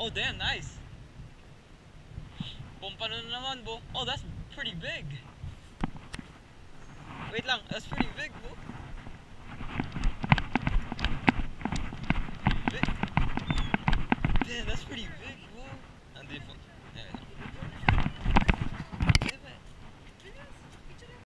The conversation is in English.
Oh, damn, nice. Pompa na naman, bo. Oh, that's pretty big. Wait lang, that's pretty big, bo. Big. Damn, that's pretty big, bo.